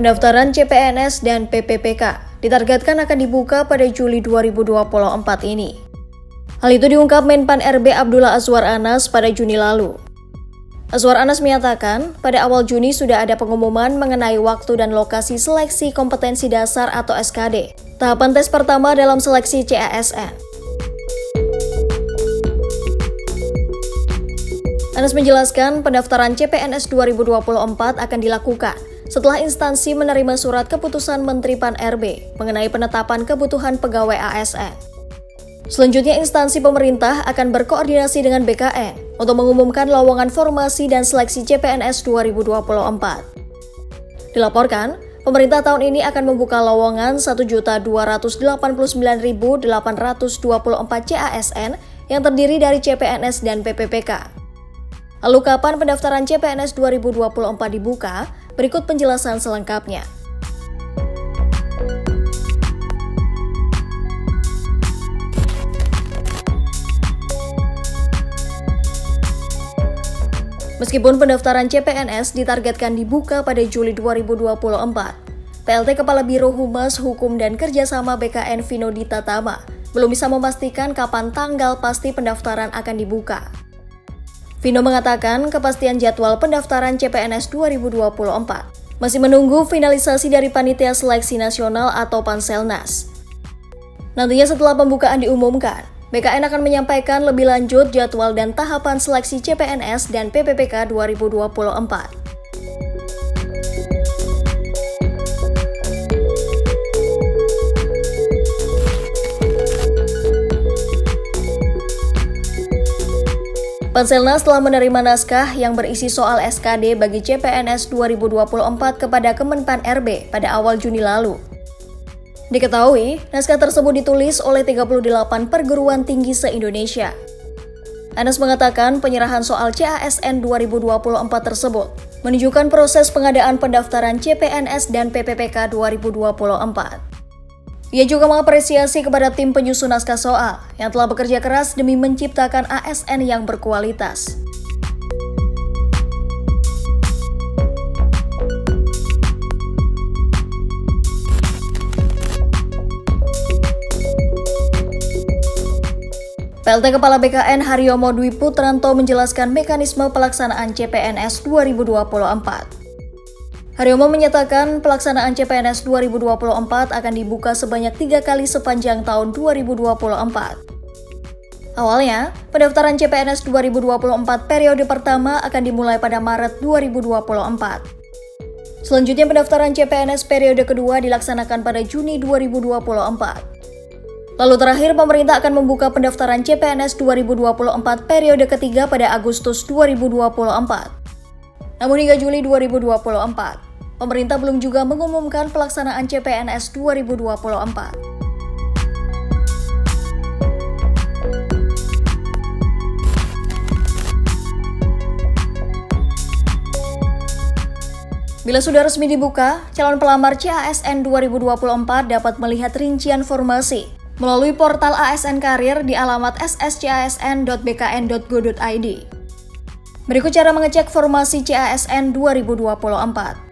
Pendaftaran CPNS dan PPPK ditargetkan akan dibuka pada Juli 2024 ini. Hal itu diungkap Menpan RB Abdullah Azwar Anas pada Juni lalu. Azwar Anas menyatakan, pada awal Juni sudah ada pengumuman mengenai waktu dan lokasi seleksi kompetensi dasar atau SKD, tahapan tes pertama dalam seleksi CASN. Anas menjelaskan pendaftaran CPNS 2024 akan dilakukan setelah instansi menerima surat keputusan Menteri Pan-RB mengenai penetapan kebutuhan pegawai ASN. Selanjutnya, instansi pemerintah akan berkoordinasi dengan BKN untuk mengumumkan lowongan formasi dan seleksi CPNS 2024. Dilaporkan, pemerintah tahun ini akan membuka lowongan 1.289.824 CASN yang terdiri dari CPNS dan PPPK. Lalu kapan pendaftaran CPNS 2024 dibuka? Berikut penjelasan selengkapnya. Meskipun pendaftaran CPNS ditargetkan dibuka pada Juli 2024, PLT Kepala Biro Humas Hukum dan Kerjasama BKN Vinodita Tama belum bisa memastikan kapan tanggal pasti pendaftaran akan dibuka. Vino mengatakan kepastian jadwal pendaftaran CPNS 2024 masih menunggu finalisasi dari Panitia Seleksi Nasional atau Panselnas. Nantinya setelah pembukaan diumumkan, BKN akan menyampaikan lebih lanjut jadwal dan tahapan seleksi CPNS dan PPPK 2024. Panselnas telah menerima naskah yang berisi soal SKD bagi CPNS 2024 kepada Kemenpan RB pada awal Juni lalu. Diketahui, naskah tersebut ditulis oleh 38 perguruan tinggi se-Indonesia. Anas mengatakan penyerahan soal CASN 2024 tersebut menunjukkan proses pengadaan pendaftaran CPNS dan PPPK 2024. Ia juga mengapresiasi kepada tim penyusun naskah soal yang telah bekerja keras demi menciptakan ASN yang berkualitas. PLT Kepala BKN Haryomo Dwi Putranto menjelaskan mekanisme pelaksanaan CPNS 2024. Haryomo menyatakan pelaksanaan CPNS 2024 akan dibuka sebanyak tiga kali sepanjang tahun 2024. Awalnya, pendaftaran CPNS 2024 periode pertama akan dimulai pada Maret 2024. Selanjutnya pendaftaran CPNS periode kedua dilaksanakan pada Juni 2024. Lalu terakhir, pemerintah akan membuka pendaftaran CPNS 2024 periode ketiga pada Agustus 2024. Namun hingga Juli 2024, pemerintah belum juga mengumumkan pelaksanaan CPNS 2024. Bila sudah resmi dibuka, calon pelamar CASN 2024 dapat melihat rincian formasi melalui portal ASN Karir di alamat sscasn.bkn.go.id. Berikut cara mengecek formasi CASN 2024.